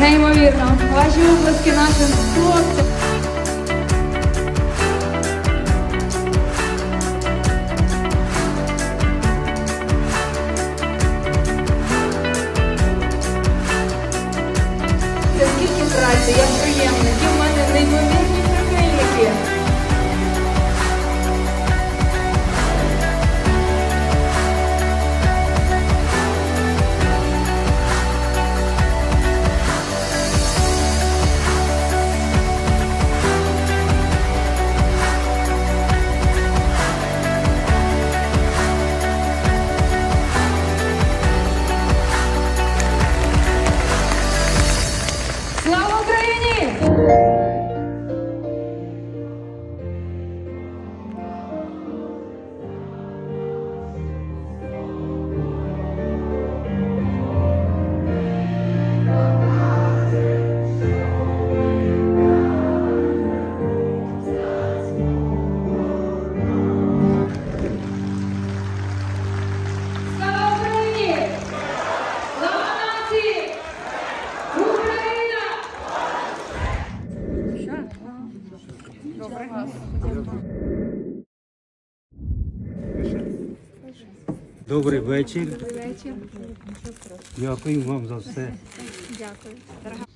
Неймовірно. Ваші обласки нашим хлопцям. Це скільки праці, як приємно, які в мене неймовірні 老公 Добрий вечір. Дякую вам за все. Дякую.